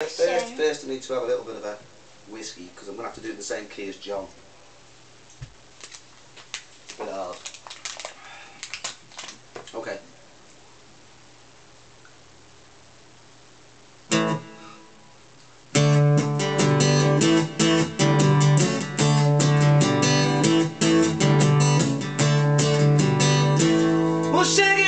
First, first I need to have a little bit of a whiskey because I'm going to have to do it in the same key as John. It's a bit hard. Okay. We'll shake.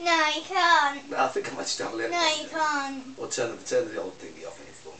No, you can't. No, I think I might just have a little. No, you can't. Or turn the turn the old thingy off and it's done.